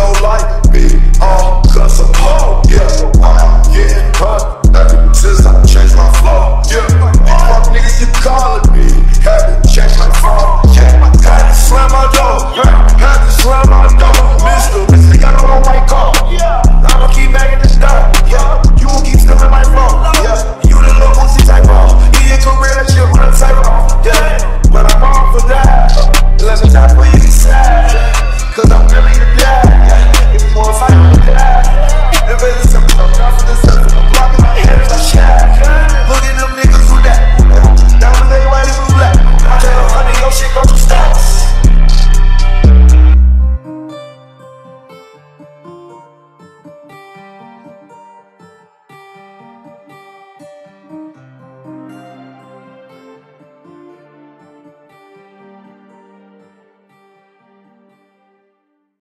so light.